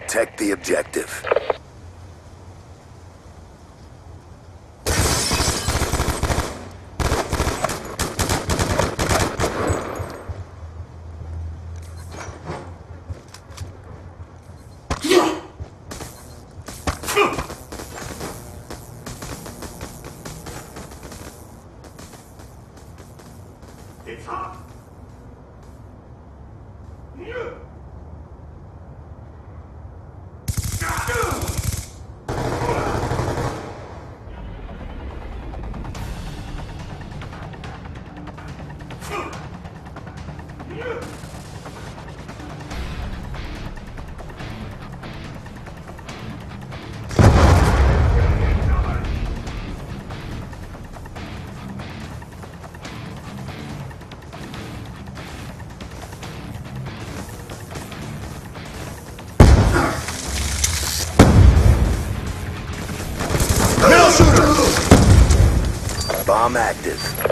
Protect the objective. It's hot. Yeah. Bomb active.